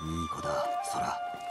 いい子だ空